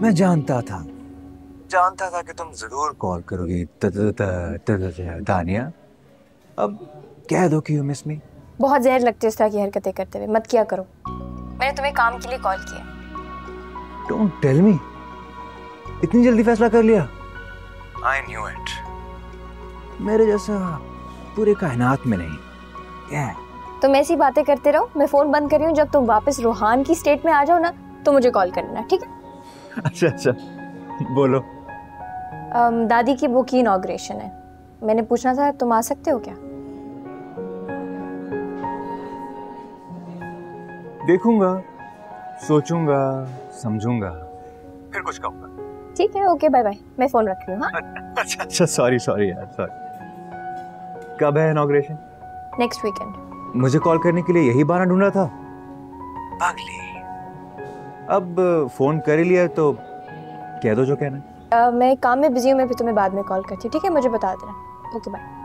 मैं जानता था। जानता था कि तुम ज़रूर कॉल करोगी। दानिया अब कह दो कि मिस मी। बहुत जहर लगती है उस तरह की हरकतें करते हुए। मत किया करो। मैंने तुम्हें काम के लिए कॉल किया। डोंट टेल मी इतनी जल्दी फैसला कर लिया। आई न्यू इट मेरे जैसा पूरे कायनात में नहीं। क्या? है तुम ऐसी बातें करते रहो। मैं फ़ोन बंद कर रही हूँ। जब तुम वापस रूहान की स्टेट में आ जाओ ना तो मुझे कॉल करना ठीक है? अच्छा अच्छा। बोलो। um, दादी की बुक की इनाग्रेशन है। मैंने पूछना था तुम आ सकते हो क्या? देखूँगा सोचूँगा समझूँगा फिर कुछ कहूँगा। ठीक है ओके बाय बाय मैं फ़ोन रख रही हूँ हाँ? अच्छा अच्छा सॉरी सॉरी यार सॉरी कब है इनॉग्रेशन नेक्स्ट वीकेंड मुझे कॉल करने के लिए यही बहाना ढूंढ रहा था। पागली अब फ़ोन कर ही लिया तो कह दो जो कहना uh, मैं काम में बिज़ी हूँ मैं फिर तुम्हें बाद में कॉल करती हूँ। ठीक है मुझे बता देना। Okay bye